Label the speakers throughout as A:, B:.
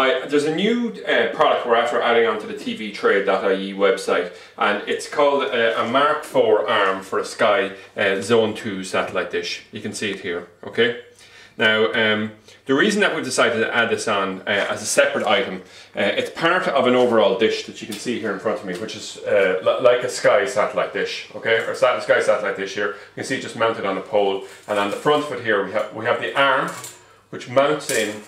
A: Hi, there's a new uh, product we're after adding onto the tvtrade.ie website and it's called uh, a Mark IV arm for a Sky uh, Zone 2 satellite dish. You can see it here, okay? Now, um, the reason that we've decided to add this on uh, as a separate item, uh, it's part of an overall dish that you can see here in front of me, which is uh, like a Sky satellite dish, okay? Or Sky satellite dish here. You can see it just mounted on a pole and on the front of it here we have, we have the arm which mounts in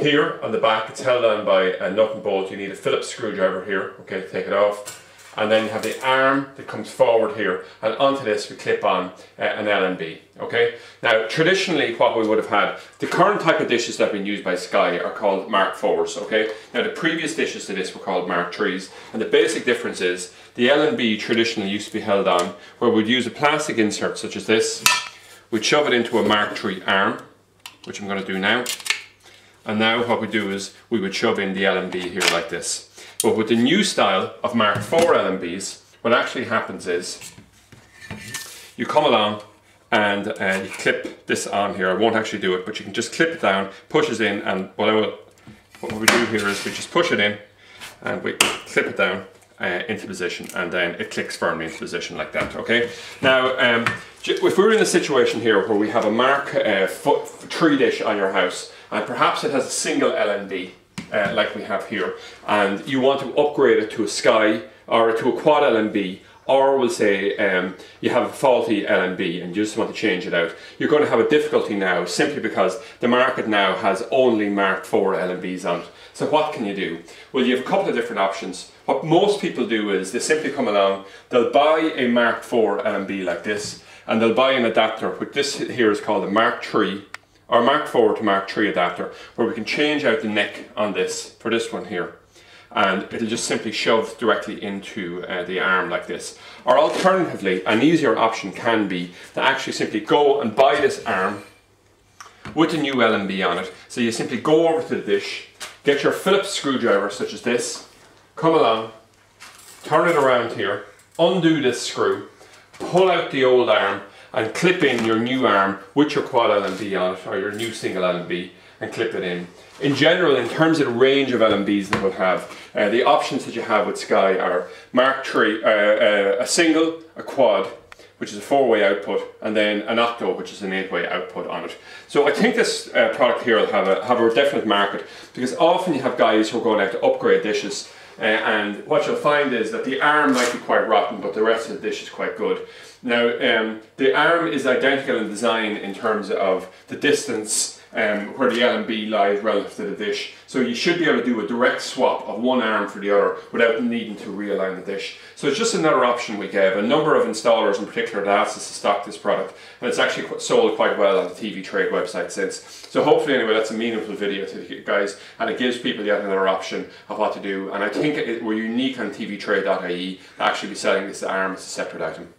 A: here on the back, it's held on by a nut and bolt. You need a Phillips screwdriver here, okay, take it off. And then you have the arm that comes forward here, and onto this we clip on uh, an LNB, okay? Now, traditionally what we would have had, the current type of dishes that have been used by Sky are called Mark 4s, okay? Now, the previous dishes to this were called Mark IIIs, and the basic difference is the LNB traditionally used to be held on where we'd use a plastic insert such as this, we'd shove it into a Mark III arm, which I'm going to do now, and now what we do is we would shove in the LNB here like this. But with the new style of Mark IV LNBs, what actually happens is you come along and uh, you clip this on here. I won't actually do it, but you can just clip it down, pushes in, and what, I will, what we do here is we just push it in and we clip it down uh, into position and then it clicks firmly into position like that, okay? Now, um, if we're in a situation here where we have a Mark uh, III dish on your house and perhaps it has a single LNB uh, like we have here and you want to upgrade it to a Sky or to a quad LNB or we'll say um, you have a faulty LNB and you just want to change it out, you're going to have a difficulty now simply because the market now has only marked IV LNBs on it. So what can you do? Well, you have a couple of different options. What most people do is they simply come along, they'll buy a Mark IV LNB like this, and they'll buy an adapter, which this here is called a Mark III or Mark IV to Mark III adapter, where we can change out the neck on this for this one here and it'll just simply shove directly into uh, the arm like this. Or alternatively, an easier option can be to actually simply go and buy this arm with a new LNB on it. So you simply go over to the dish, get your Phillips screwdriver such as this, come along, turn it around here, undo this screw, pull out the old arm and clip in your new arm with your quad LNB on it or your new single LNB and clip it in. In general, in terms of the range of LNBs that we'll have, uh, the options that you have with Sky are Mark III, uh, uh, a single, a quad, which is a four-way output, and then an octo, which is an eight-way output on it. So I think this uh, product here will have a, have a definite market, because often you have guys who are going out to upgrade dishes, uh, and what you'll find is that the arm might be quite rotten, but the rest of the dish is quite good. Now, um, the arm is identical in design in terms of the distance um, where the LNB lies relative to the dish. So you should be able to do a direct swap of one arm for the other without needing to realign the dish. So it's just another option we gave. A number of installers in particular that asked us to stock this product and it's actually sold quite well on the TV Trade website since. So hopefully anyway that's a meaningful video to you guys and it gives people yet another option of what to do and I think it, we're unique on tvtrade.ie to actually be selling this arm as a separate item.